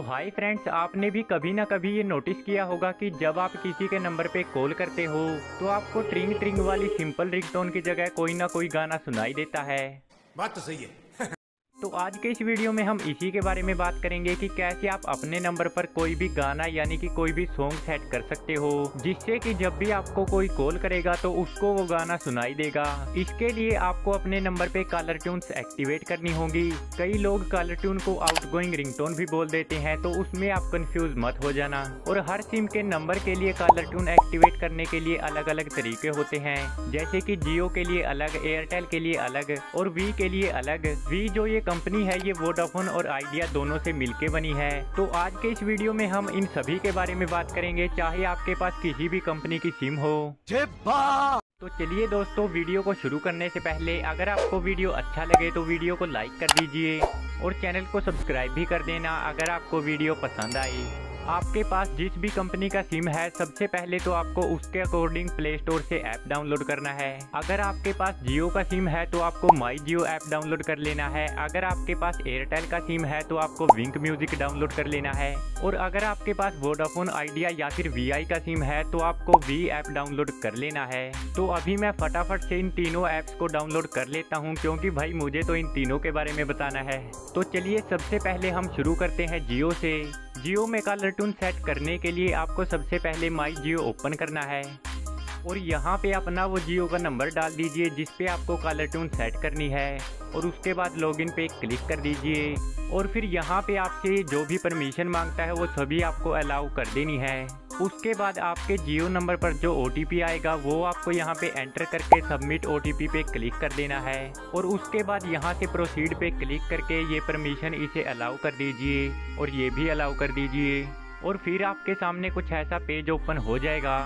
तो hi friends आपने भी कभी ना कभी ये नोटिस किया होगा कि जब आप किसी के नंबर पे कॉल करते हो तो आपको ट्रिंग ट्रिंग वाली सिंपल रिंगटोन की जगह कोई ना कोई गाना सुनाई देता है। बात तो सही है। तो आज के इस वीडियो में हम इसी के बारे में बात करेंगे कि कैसे आप अपने नंबर पर कोई भी गाना यानी कि कोई भी सॉन्ग सेट कर सकते हो, जिससे कि जब भी आपको कोई कॉल करेगा तो उसको वो गाना सुनाई देगा। इसके लिए आपको अपने नंबर पे कॉलर ट्यून्स एक्टिवेट करनी होगी। कई लोग कॉलर ट्यून को आउटगोइंग रिंगटोन भी बोल देते हैं तो उसमें आप कंफ्यूज मत हो जाना। और हर सिम के नंबर के लिए कॉलर ट्यून एक्टिवेट करने के लिए अलग अलग तरीके होते हैं। जैसे की जियो के लिए अलग एयरटेल के लिए अलग और वी के लिए अलग। वी जो ये कंपनी है ये वोडाफोन और आइडिया दोनों से मिलके बनी है। तो आज के इस वीडियो में हम इन सभी के बारे में बात करेंगे चाहे आपके पास किसी भी कंपनी की सिम हो। तो चलिए दोस्तों वीडियो को शुरू करने से पहले अगर आपको वीडियो अच्छा लगे तो वीडियो को लाइक कर दीजिए और चैनल को सब्सक्राइब भी कर देना अगर आपको वीडियो पसंद आई। आपके पास जिस भी कंपनी का सिम है, सबसे पहले तो आपको उसके अकॉर्डिंग प्ले स्टोर से ऐप डाउनलोड करना है। अगर आपके पास जियो का सिम है तो आपको माई जियो ऐप डाउनलोड कर लेना है। अगर आपके पास एयरटेल का सिम है तो आपको विंक म्यूज़िक डाउनलोड कर लेना है। और अगर आपके पास वोडाफोन आइडिया या फिर वी का सिम है तो आपको वी ऐप डाउनलोड कर लेना है। तो अभी मैं फटाफट से इन तीनों ऐप्स को डाउनलोड कर लेता हूँ, क्योंकि भाई मुझे तो इन तीनों के बारे में बताना है। तो चलिए सबसे पहले हम शुरू करते हैं जियो से। जियो में कॉलर टून सेट करने के लिए आपको सबसे पहले माई जियो ओपन करना है। और यहाँ पे अपना वो जियो का नंबर डाल दीजिए, जिस पे आपको कॉलर टून सेट करनी है। और उसके बाद लॉगिन पे क्लिक कर दीजिए। और फिर यहाँ पे आपसे जो भी परमिशन माँगता है, वो सभी आपको अलाउ कर देनी है। उसके बाद आपके जियो नंबर पर जो OTP आएगा, वो आपको यहाँ पे एंटर करके सबमिट OTP पे क्लिक कर देना है। और उसके बाद यहाँ से प्रोसीड पे क्लिक करके ये परमिशन इसे अलाउ कर दीजिए और ये भी अलाउ कर दीजिए। और फिर आपके सामने कुछ ऐसा पेज ओपन हो जाएगा।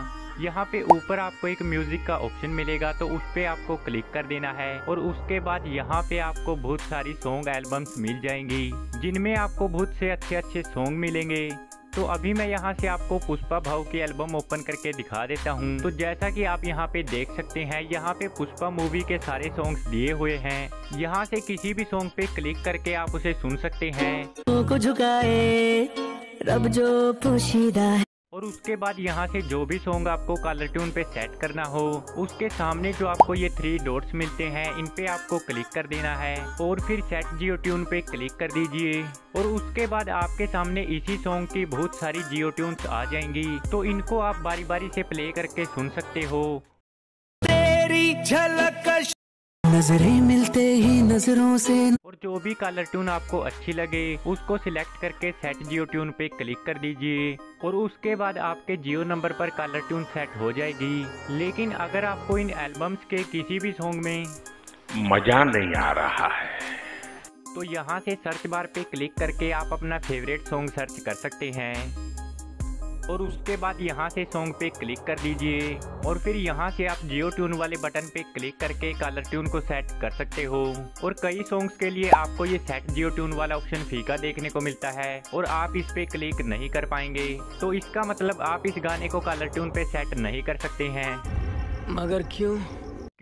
यहाँ पे ऊपर आपको एक म्यूज़िक का ऑप्शन मिलेगा तो उस पर आपको क्लिक कर देना है। और उसके बाद यहाँ पे आपको बहुत सारी सॉन्ग एल्बम्स मिल जाएँगी, जिनमें आपको बहुत से अच्छे अच्छे सॉन्ग मिलेंगे। तो अभी मैं यहाँ से आपको पुष्पा भाव की एल्बम ओपन करके दिखा देता हूँ। तो जैसा कि आप यहाँ पे देख सकते हैं, यहाँ पे पुष्पा मूवी के सारे सॉन्ग दिए हुए हैं। यहाँ से किसी भी सॉन्ग पे क्लिक करके आप उसे सुन सकते हैं। तो रब जो पोशीदा और उसके बाद यहाँ से जो भी सॉन्ग आपको कॉलर ट्यून पे सेट करना हो, उसके सामने जो आपको ये थ्री डॉट्स मिलते हैं, इन पे आपको क्लिक कर देना है। और फिर सेट जियो ट्यून पे क्लिक कर दीजिए। और उसके बाद आपके सामने इसी सॉन्ग की बहुत सारी जियो ट्यून्स आ जाएँगी। तो इनको आप बारी बारी से प्ले करके सुन सकते हो। तेरी झलक नज़रें मिलते ही नज़रों से और जो भी कलर ट्यून आपको अच्छी लगे उसको सिलेक्ट करके सेट जियो ट्यून पे क्लिक कर दीजिए। और उसके बाद आपके जियो नंबर पर कलर ट्यून सेट हो जाएगी। लेकिन अगर आपको इन एल्बम्स के किसी भी सॉन्ग में मज़ा नहीं आ रहा है। तो यहाँ से सर्च बार पे क्लिक करके आप अपना फेवरेट सॉन्ग सर्च कर सकते हैं। और उसके बाद यहाँ से सॉन्ग पे क्लिक कर दीजिए। और फिर यहाँ से आप जियो ट्यून वाले बटन पे क्लिक करके कलर ट्यून को सेट कर सकते हो। और कई सॉन्ग्स के लिए आपको ये सेट जियो ट्यून वाला ऑप्शन फीका देखने को मिलता है और आप इस पे क्लिक नहीं कर पाएँगे। तो इसका मतलब आप इस गाने को कलर ट्यून पे सेट नहीं कर सकते हैं। मगर क्यों?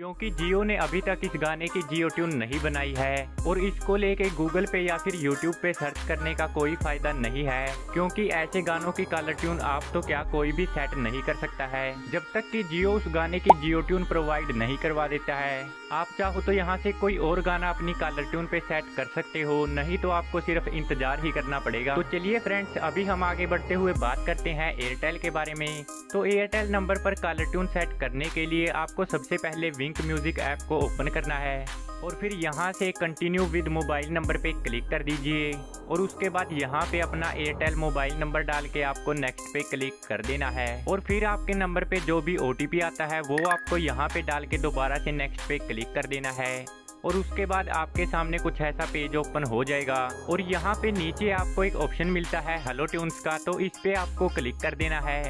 क्योंकि जियो ने अभी तक इस गाने की जियो ट्यून नहीं बनाई है और इसको लेके गूगल पे या फिर यूट्यूब पे सर्च करने का कोई फ़ायदा नहीं है। क्योंकि ऐसे गानों की कलर ट्यून आप तो क्या कोई भी सेट नहीं कर सकता है। जब तक कि जियो उस गाने की जियो ट्यून प्रोवाइड नहीं करवा देता है। आप चाहो तो यहाँ से कोई और गाना अपनी कलर ट्यून पे सेट कर सकते हो। नहीं तो आपको सिर्फ़ इंतज़ार ही करना पड़ेगा। तो चलिए फ्रेंड्स अभी हम आगे बढ़ते हुए बात करते हैं एयरटेल के बारे में। तो एयरटेल नंबर पर कलर ट्यून सेट करने के लिए आपको सबसे पहले विंक म्यूज़िक ऐप को ओपन करना है। और फिर यहाँ से कंटिन्यू विद मोबाइल नंबर पे क्लिक कर दीजिए। और उसके बाद यहाँ पे अपना एयरटेल मोबाइल नंबर डाल के आपको नेक्स्ट पे क्लिक कर देना है। और फिर आपके नंबर पे जो भी ओटीपी आता है, वो आपको यहाँ पे डाल के दोबारा से नेक्स्ट पे क्लिक कर देना है। और उसके बाद आपके सामने कुछ ऐसा पेज ओपन हो जाएगा। और यहाँ पे नीचे आपको एक ऑप्शन मिलता है हेलो ट्यून्स का तो इस पे आपको क्लिक कर देना है।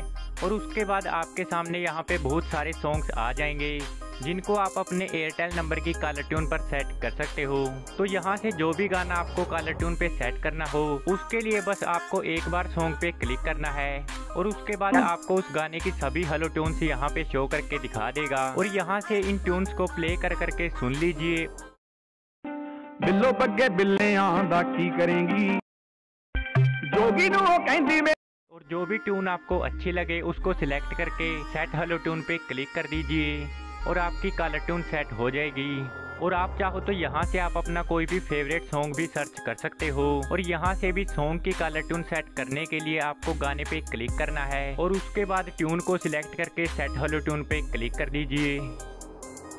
और उसके बाद आपके सामने यहाँ पे बहुत सारे सॉन्ग्स आ जाएँगे, जिनको आप अपने एयरटेल नंबर की कॉलर ट्यून पर सेट कर सकते हो। तो यहाँ से जो भी गाना आपको कॉलर ट्यून पे सेट करना हो, उसके लिए बस आपको एक बार सॉन्ग पे क्लिक करना है। और उसके बाद आपको उस गाने की सभी हेलो ट्यून्स यहाँ पे शो करके दिखा देगा। और यहाँ से इन ट्यून्स को प्ले कर करके सुन लीजिए। बिल्लो बग्गे बिल्ले की करेंगी? जोगी नु और जो भी ट्यून आपको अच्छी लगे, उसको सिलेक्ट करके सेट हेलो ट्यून पे क्लिक कर दीजिए और आपकी कॉलर ट्यून सेट हो जाएगी। और आप चाहो तो यहाँ से आप अपना कोई भी फेवरेट सॉन्ग भी सर्च कर सकते हो। और यहाँ से भी सॉन्ग की कॉलर ट्यून सेट करने के लिए आपको गाने पे क्लिक करना है। और उसके बाद ट्यून को सिलेक्ट करके सेट हेलो ट्यून पे क्लिक कर दीजिए।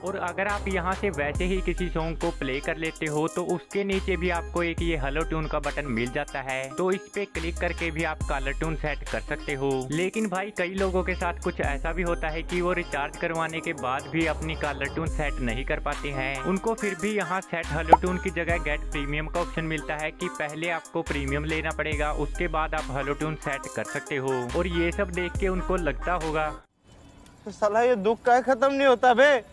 और अगर आप यहाँ से वैसे ही किसी सॉन्ग को प्ले कर लेते हो तो उसके नीचे भी आपको एक ये हेलो ट्यून का बटन मिल जाता है। तो इस पे क्लिक करके भी आप कॉलर ट्यून सेट कर सकते हो। लेकिन भाई, कई लोगों के साथ कुछ ऐसा भी होता है कि वो रिचार्ज करवाने के बाद भी अपनी कॉलर ट्यून सेट नहीं कर पाते हैं। उनको फिर भी यहाँ सेट हेलो ट्यून की जगह गेट प्रीमियम का ऑप्शन मिलता है की पहले आपको प्रीमियम लेना पड़ेगा, उसके बाद आप हेलो ट्यून सेट कर सकते हो। और ये सब देख के उनको लगता होगा। साला, ये दुख का खत्म नहीं होता बे?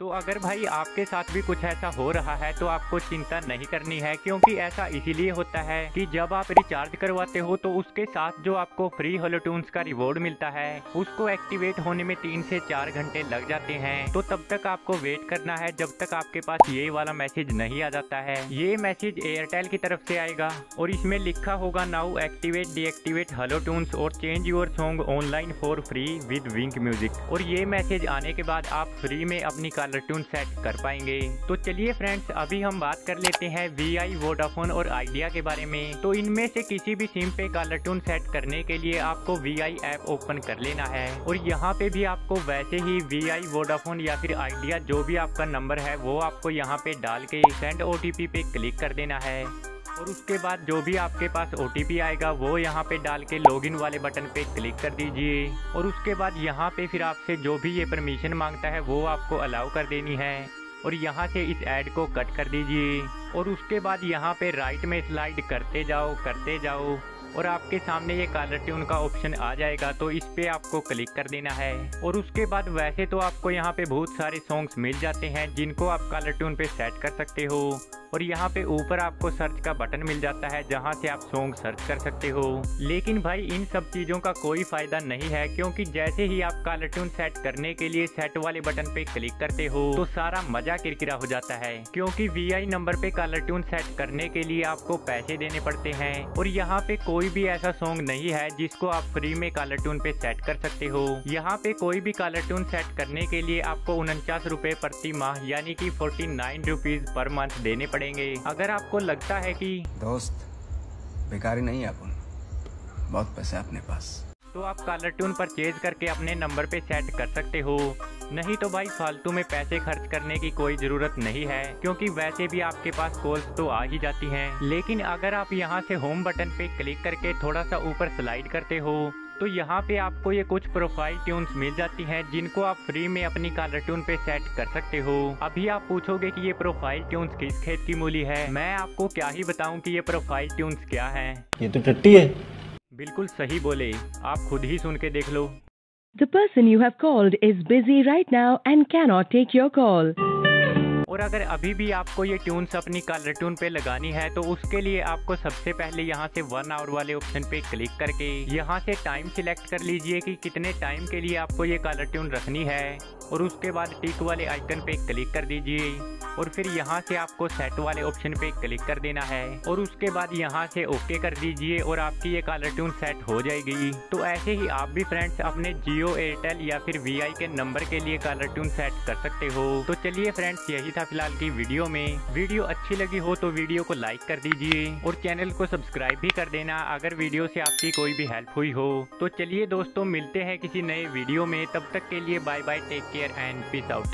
तो अगर भाई आपके साथ भी कुछ ऐसा हो रहा है तो आपको चिंता नहीं करनी है, क्योंकि ऐसा इसीलिए होता है कि जब आप रिचार्ज करवाते हो तो उसके साथ जो आपको फ्री होलो टून्स का रिवॉर्ड मिलता है, उसको एक्टिवेट होने में तीन से चार घंटे लग जाते हैं। तो तब तक आपको वेट करना है, जब तक आपके पास ये वाला मैसेज नहीं आ जाता है। ये मैसेज एयरटेल की तरफ़ से आएगा, और इसमें लिखा होगा now activate deactivate hello tunes और change your song online for free with Wynk music और ये मैसेज आने के बाद आप फ्री में अपनी कलर ट्यून सेट कर पाएँगे। तो चलिए फ्रेंड्स, अभी हम बात कर लेते हैं वी आई वोडाफोन और आइडिया के बारे में। तो इनमें से किसी भी सिम पे कलर ट्यून सेट करने के लिए आपको वी आई ऐप ओपन कर लेना है। और यहाँ पे भी आपको वैसे ही वी आई वोडाफोन या फिर आइडिया जो भी आपका नंबर है, वो आपको यहाँ पे डाल के सेंड ओटीपी पे क्लिक कर देना है। और उसके बाद जो भी आपके पास ओटीपी आएगा, वो यहाँ पे डाल के लॉगिन वाले बटन पे क्लिक कर दीजिए। और उसके बाद यहाँ पे फिर आपसे जो भी ये परमिशन माँगता है, वो आपको अलाउ कर देनी है। और यहाँ से इस एड को कट कर दीजिए। और उसके बाद यहाँ पे राइट में स्लाइड करते जाओ करते जाओ। और आपके सामने ये कॉलर ट्यून का ऑप्शन आ जाएगा तो इस पे आपको क्लिक कर देना है। और उसके बाद वैसे तो आपको यहाँ पे बहुत सारे सॉन्ग्स मिल जाते हैं, जिनको आप कॉलर ट्यून पे सेट कर सकते हो। और यहाँ पे ऊपर आपको सर्च का बटन मिल जाता है, जहाँ से आप सॉन्ग सर्च कर सकते हो। लेकिन भाई, इन सब चीज़ों का कोई फ़ायदा नहीं है, क्योंकि जैसे ही आप कॉलर ट्यून सेट करने के लिए सेट वाले बटन पे क्लिक करते हो तो सारा मज़ा किरकिरा हो जाता है। क्योंकि वीआई नंबर पे कॉलर ट्यून सेट करने के लिए आपको पैसे देने पड़ते हैं। और यहाँ पे कोई भी ऐसा सॉन्ग नहीं है जिसको आप फ्री में कलर ट्यून पे सेट कर सकते हो। यहाँ पे कोई भी कलर ट्यून सेट करने के लिए आपको उनचास रूपए प्रति माह, यानी कि forty nine rupees per month देने पड़ेंगे। अगर आपको लगता है कि दोस्त बेकारी नहीं है बहुत पैसा अपने पास। तो आप कॉलर ट्यून परचेज करके अपने नंबर पे सेट कर सकते हो। नहीं तो भाई, फालतू में पैसे खर्च करने की कोई ज़रूरत नहीं है, क्योंकि वैसे भी आपके पास कॉल्स तो आ ही जाती हैं। लेकिन अगर आप यहाँ से होम बटन पे क्लिक करके थोड़ा सा ऊपर स्लाइड करते हो तो यहाँ पे आपको ये कुछ प्रोफ़ाइल ट्यून्स मिल जाती हैं, जिनको आप फ्री में अपनी कॉलर ट्यून पे सेट कर सकते हो। अभी आप पूछोगे कि ये प्रोफ़ाइल ट्यून्स किस खेत की मूली है? मैं आपको क्या ही बताऊँ कि ये प्रोफ़ाइल ट्यून्स क्या है। ये तो टट्टी है। बिल्कुल सही बोले। आप खुद ही सुन के देख लो। The person you have called is busy right now and cannot take your call और अगर अभी भी आपको ये ट्यून्स अपनी कॉलर ट्यून पे लगानी है तो उसके लिए आपको सबसे पहले यहाँ से वन आवर वाले ऑप्शन पे क्लिक करके यहाँ से टाइम सिलेक्ट कर लीजिए कि कितने टाइम के लिए आपको ये कॉलर ट्यून रखनी है। और उसके बाद टिक वाले आइकन पे क्लिक कर दीजिए। और फिर यहाँ से आपको सेट वाले ऑप्शन पे क्लिक कर देना है। और उसके बाद यहाँ से ओके कर दीजिए और आपकी ये कॉलर ट्यून सेट हो जाएगी। तो ऐसे ही आप भी फ्रेंड्स अपने जियो एयरटेल या फिर वी के नंबर के लिए कॉलर ट्यून सेट कर सकते हो। तो चलिए फ्रेंड्स यही था फ़िलहाल की वीडियो में। वीडियो अच्छी लगी हो तो वीडियो को लाइक कर दीजिए और चैनल को सब्सक्राइब भी कर देना अगर वीडियो से आपकी कोई भी हेल्प हुई हो। तो चलिए दोस्तों, मिलते हैं किसी नए वीडियो में। तब तक के लिए bye bye take care and peace out